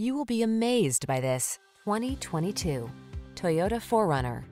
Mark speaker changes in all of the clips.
Speaker 1: You will be amazed by this 2022 Toyota 4Runner.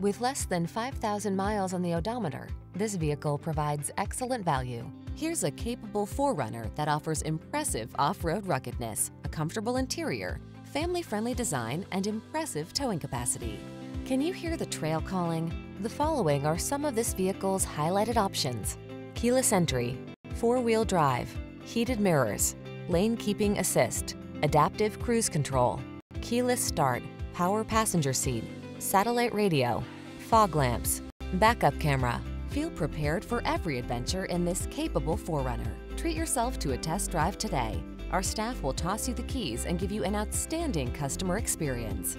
Speaker 1: With less than 5,000 miles on the odometer, this vehicle provides excellent value. Here's a capable 4Runner that offers impressive off-road ruggedness, a comfortable interior, family-friendly design, and impressive towing capacity. Can you hear the trail calling? The following are some of this vehicle's highlighted options. Keyless entry, four-wheel drive, heated mirrors, lane keeping assist, adaptive cruise control, keyless start, power passenger seat, satellite radio, fog lamps, backup camera. Feel prepared for every adventure in this capable 4Runner. Treat yourself to a test drive today. Our staff will toss you the keys and give you an outstanding customer experience.